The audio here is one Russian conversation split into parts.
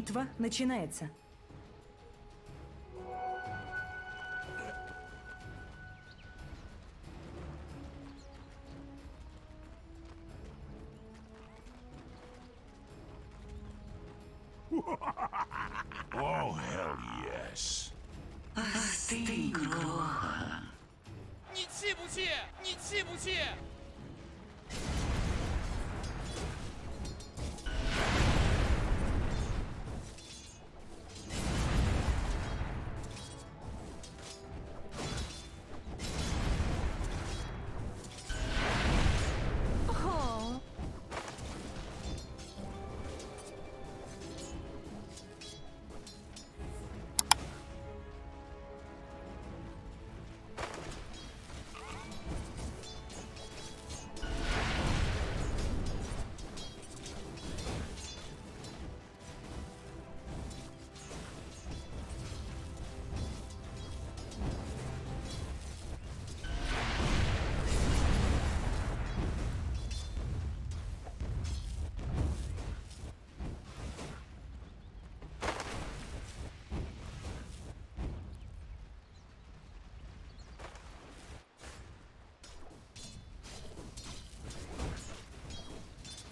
Битва начинается.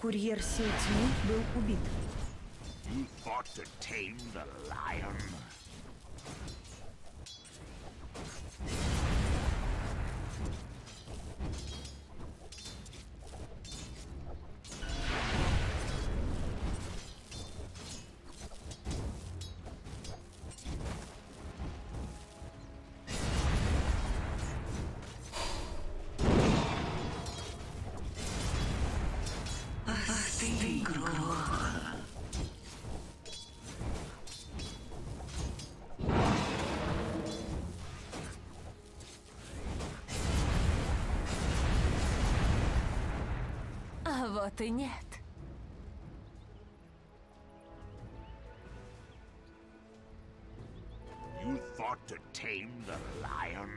Курьер сил тьмы был убит. You? А вот и нет. You thought to tame the lion?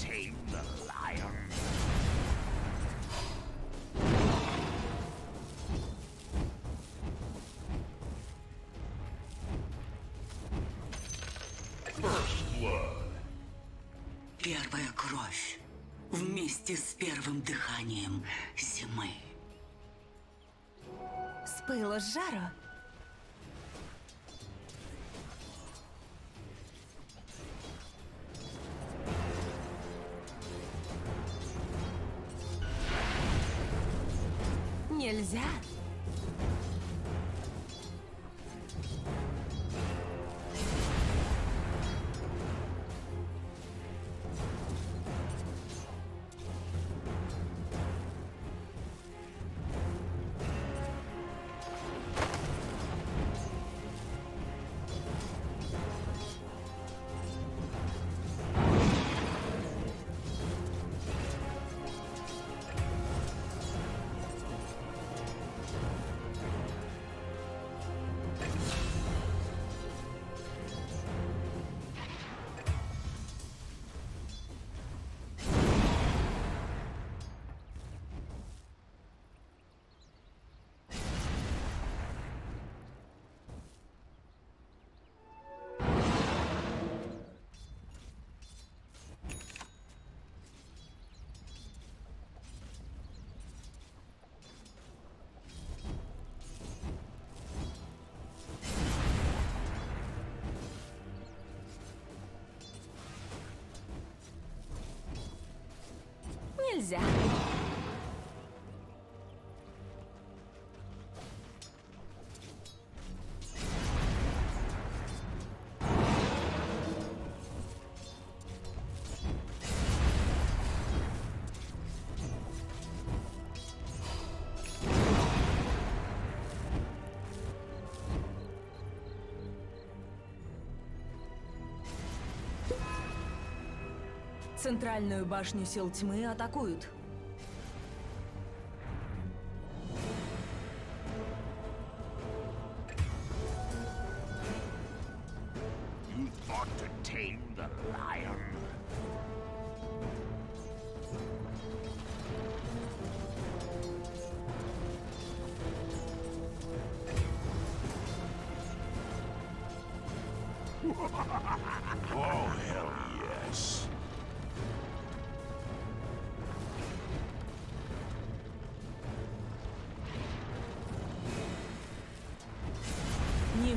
Tame the lion? First blood. Первая кровь. Вместе с первым дыханием зимы. С пыла с жару. الزاف Exactly. Центральную башню сил тьмы атакуют.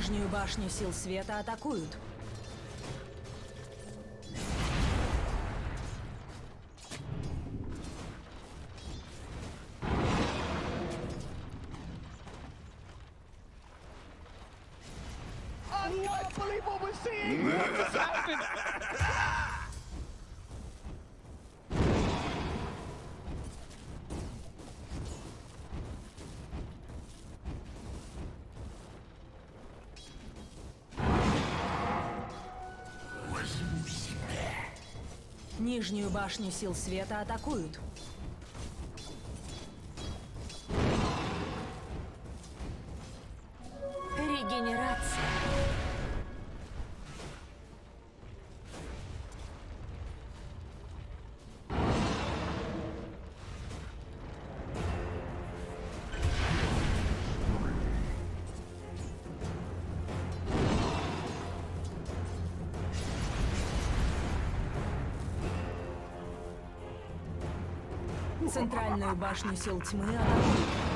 Нижнюю башню сил света атакуют. Нижнюю башню сил света атакуют. Регенерация. Центральную башню сил тьмы атакуют.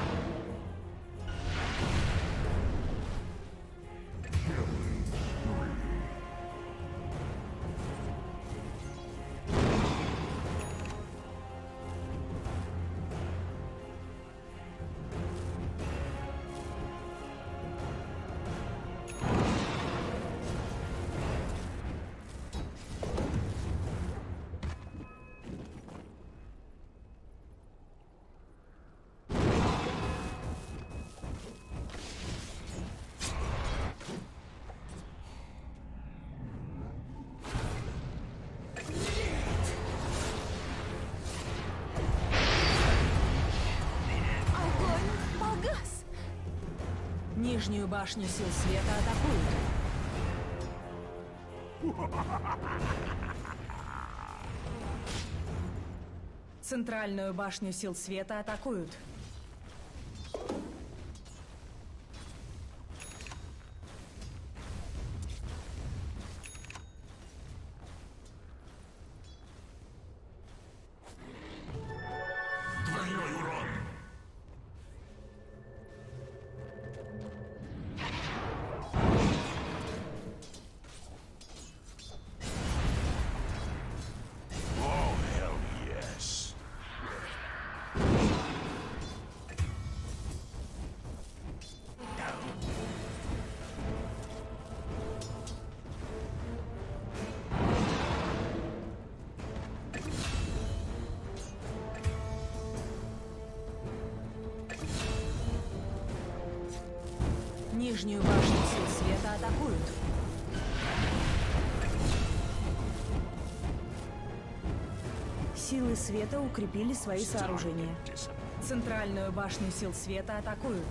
Нижнюю башню сил света атакуют. Центральную башню сил света атакуют. Нижнюю башню сил света атакуют. Силы света укрепили свои сооружения. Центральную башню сил света атакуют.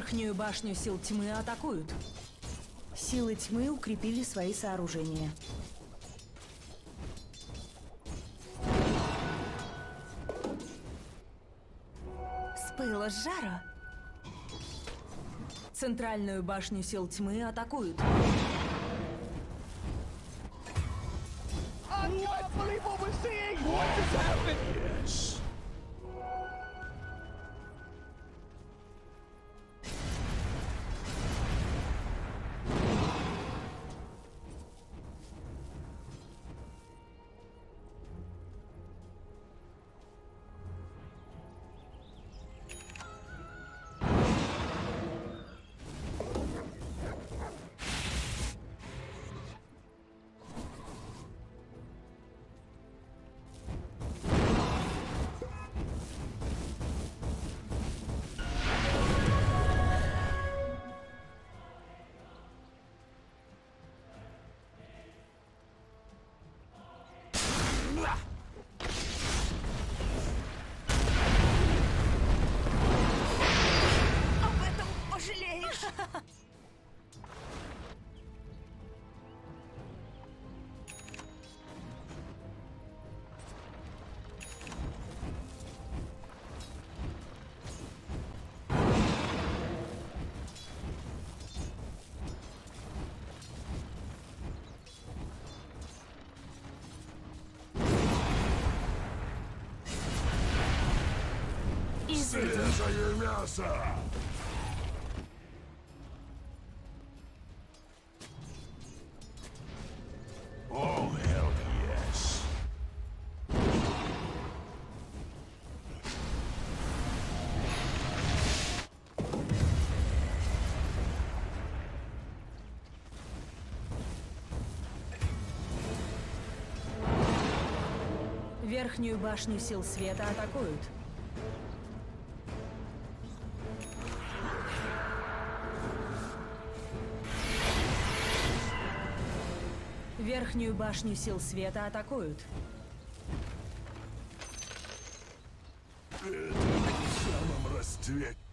Верхнюю башню сил тьмы атакуют. Силы тьмы укрепили свои сооружения. С пыла с жару. Центральную башню сил тьмы атакуют. What we're seeing! Свежее мясо! Oh, hell yes. Верхнюю башню сил света атакуют. Верхнюю башню сил света атакуют. В самом расцвете.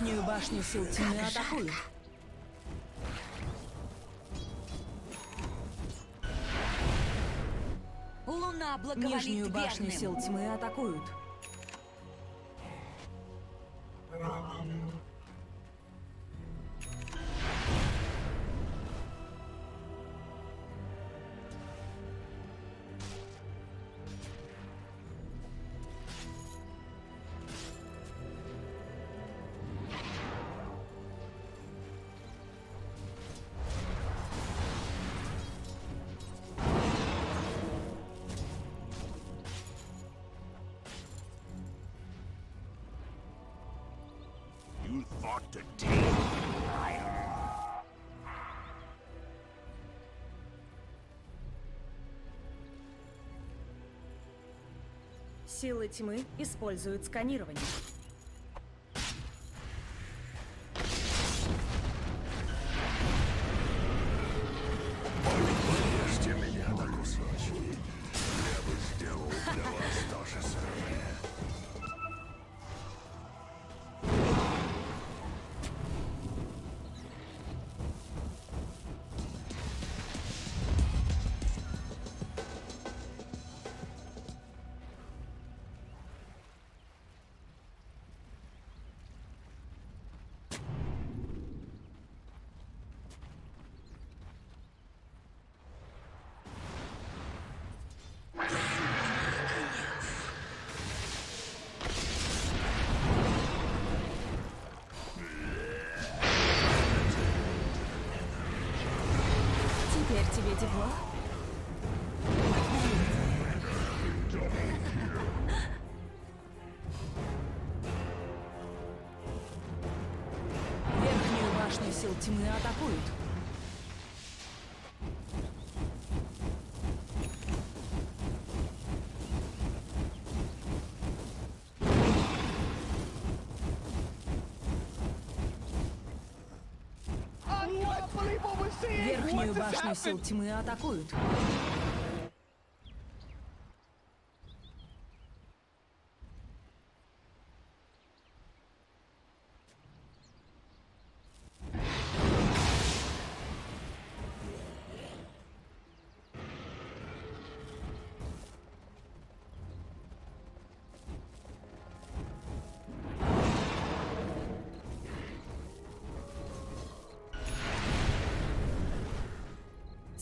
Верхнюю башню сил тьмы атакуют. Луна благоволит Нижнюю башню верным. сил тьмы атакуют. Силы тьмы используют сканирование. Тепло? Верхнюю башню сил тьмы атакуют. Верхнюю башню сил тьмы атакуют.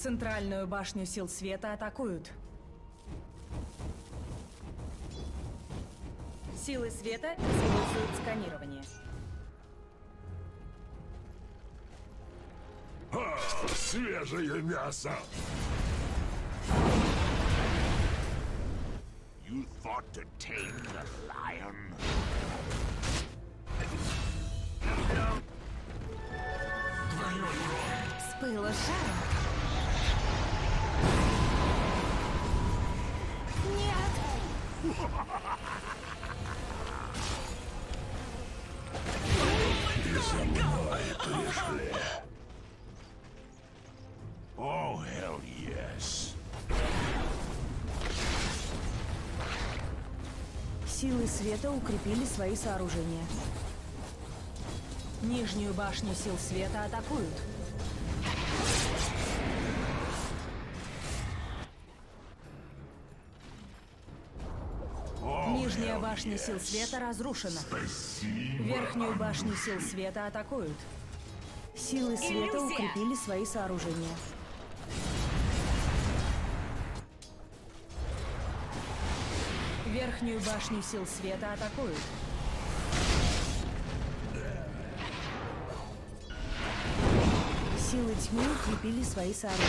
Центральную башню сил света атакуют. Силы света используют сканирование. А, свежее мясо! You thought to tame the lion? С пылу с И пришли. Oh, hell yes. Силы света укрепили свои сооружения. Нижнюю башню сил света атакуют. Башня сил света разрушена. Верхнюю башню сил света атакуют. Силы света Иллюзия! укрепили свои сооружения. Верхнюю башню сил света атакуют. Силы тьмы укрепили свои сооружения.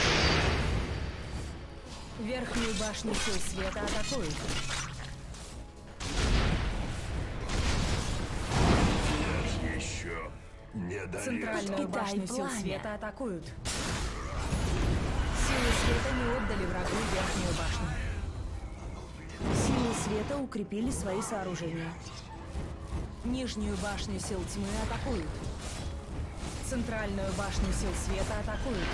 Верхнюю башню сил света атакуют. Центральную башню сил света атакуют. Силы света не отдали врагу верхнюю башню. Силы света укрепили свои сооружения. Нижнюю башню сил тьмы атакуют. Центральную башню сил света атакуют.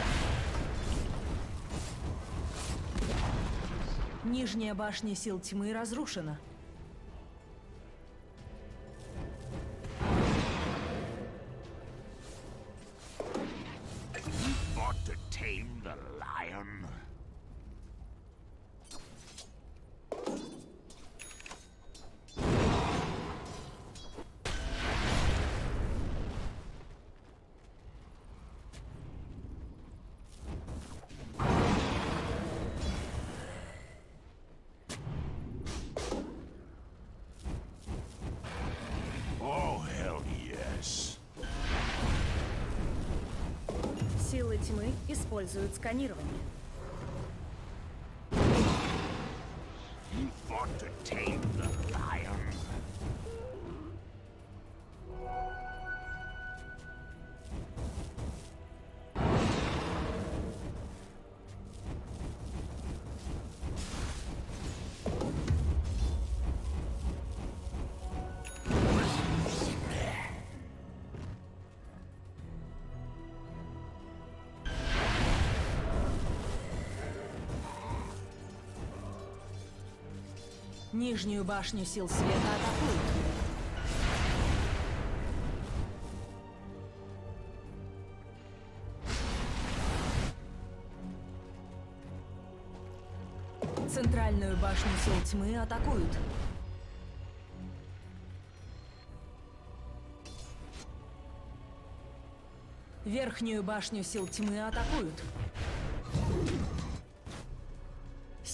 Нижняя башня сил тьмы разрушена. Силы тьмы используют сканирование. Нижнюю башню сил света атакуют. Центральную башню сил тьмы атакуют. Верхнюю башню сил тьмы атакуют.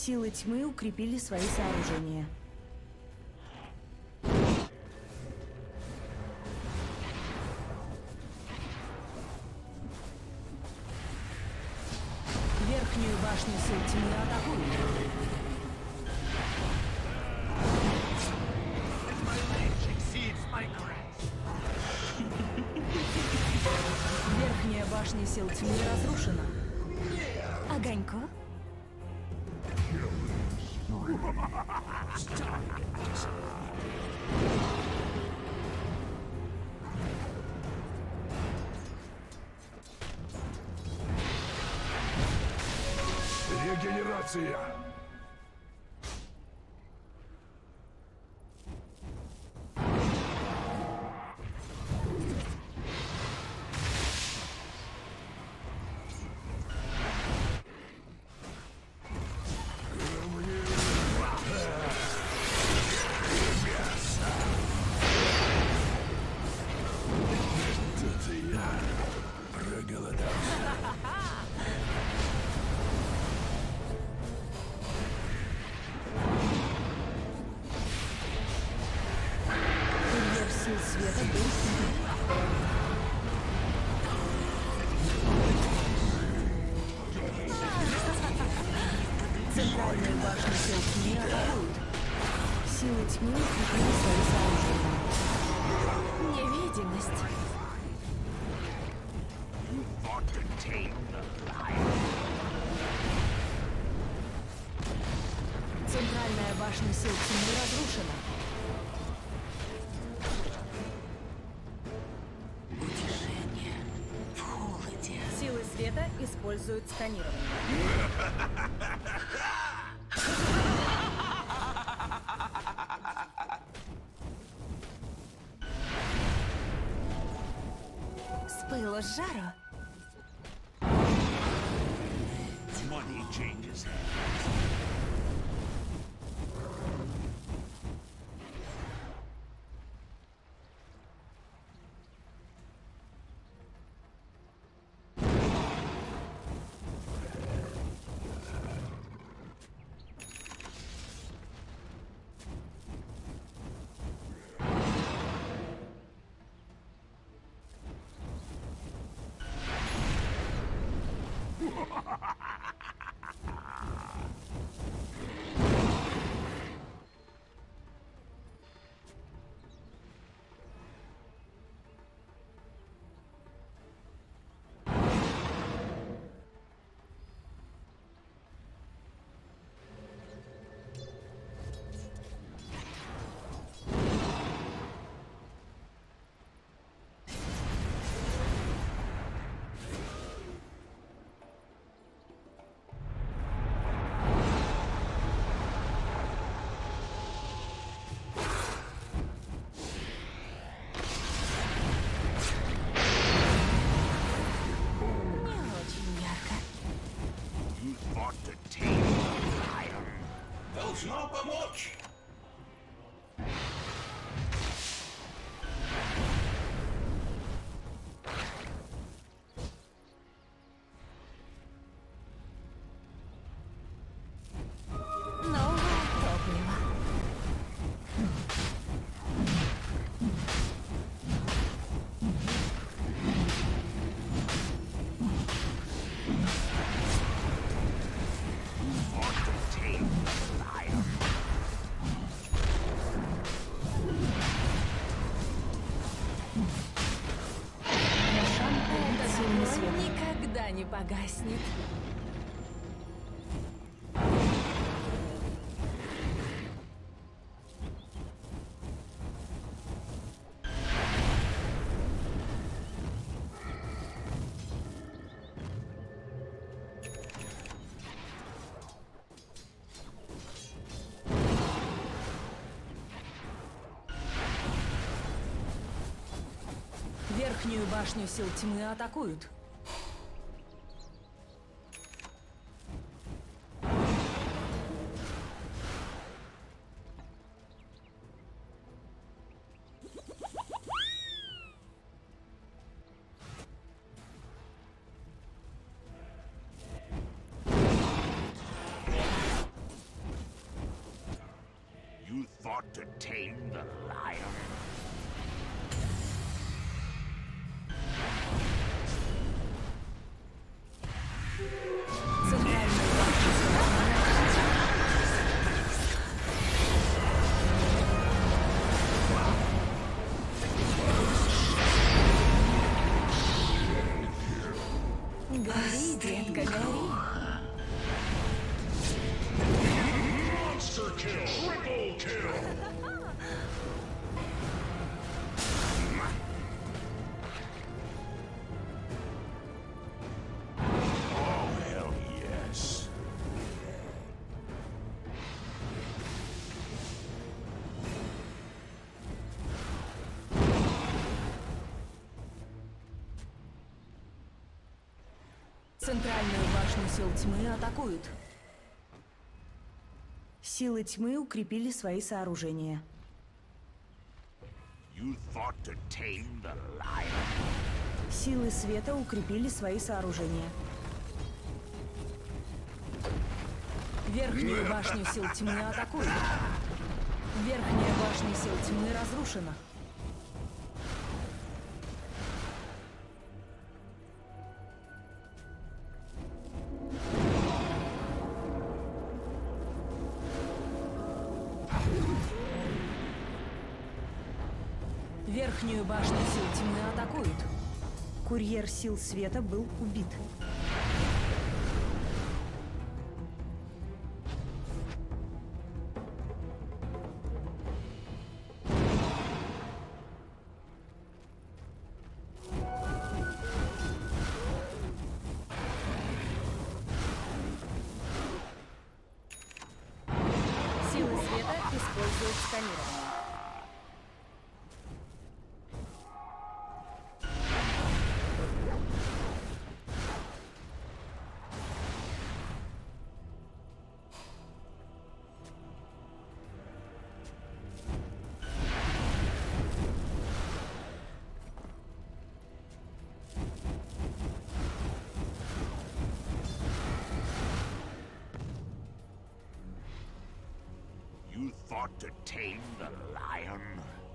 Силы тьмы укрепили свои сооружения. Регенерация. Силы тьмы укрепили свои сооружения. Невидимость. Центральная башня сил тьмы разрушена. Используют сканирование. Должно помочь. Погаснет. Верхнюю башню сил тьмы атакуют. Monster kill. Triple kill. Центральную башню сил тьмы атакуют. Силы тьмы укрепили свои сооружения. Силы света укрепили свои сооружения. Верхнюю башню сил тьмы атакуют. Верхняя башня сил тьмы разрушена. Верхнюю башню сил тьмы атакуют. Курьер сил света был убит. You thought to tame the lion?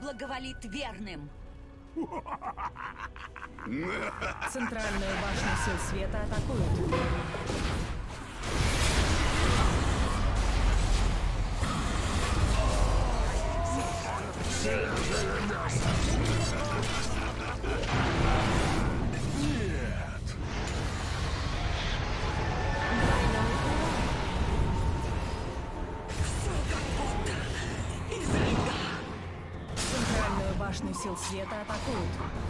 Благоволит верным. Центральную башню сил света атакуют. Света атакуют.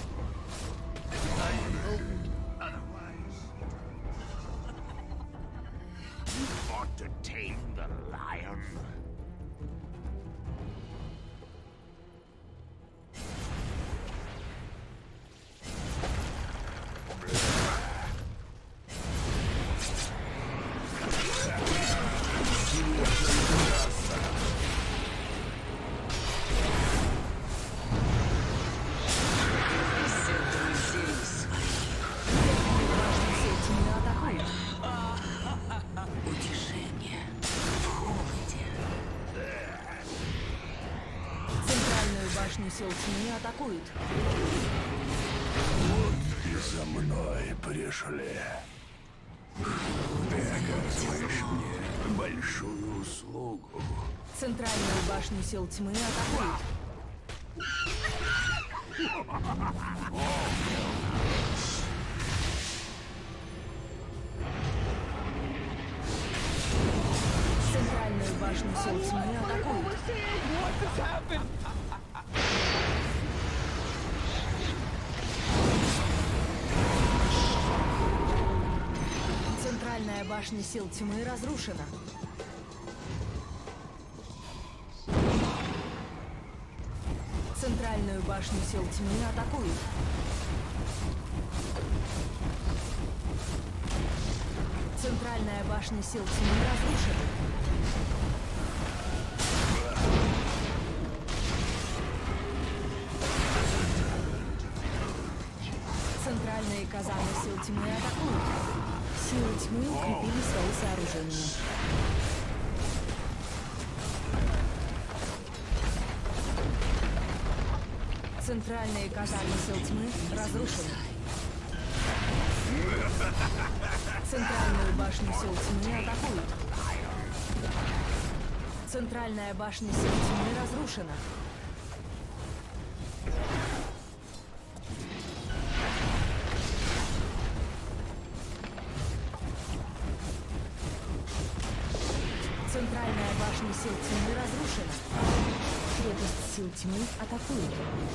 Башню сил тьмы атакуют. И за мной пришли. Ты оказываешь мне большую услугу. Центральную башню сил тьмы атакуют. Центральную башню сил тьмы атакуют. Башня сил тьмы разрушена. Центральную башню сил тьмы атакуют. Центральная башня сил тьмы разрушена. Силы тьмы укрепили свои сооружения. Центральные казармы сил тьмы разрушены. Центральную башню сил тьмы атакуют. Центральная башня сил тьмы разрушена. Башня